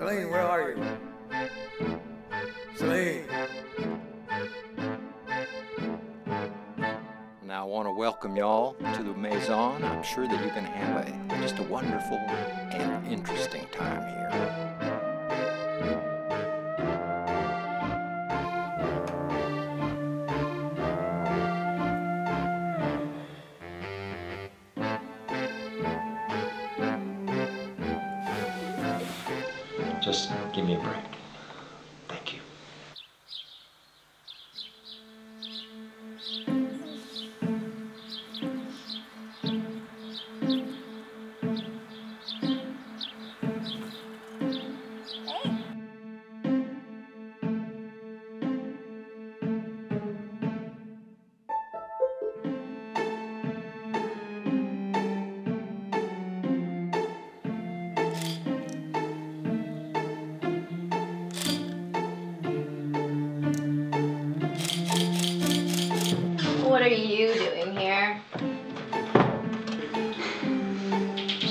Celine, where are you? Celine. Now I want to welcome y'all to the Maison. I'm sure that you're going to have a, just a wonderful and interesting time here. Just give me a break.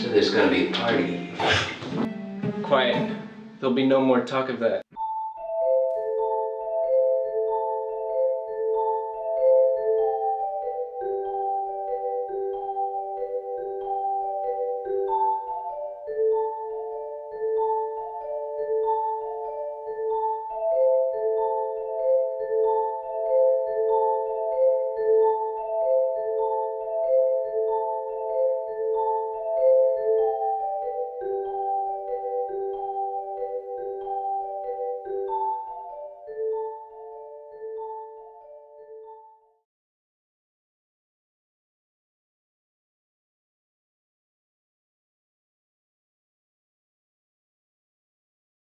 There's to be a party. Quiet. There'll be no more talk of that.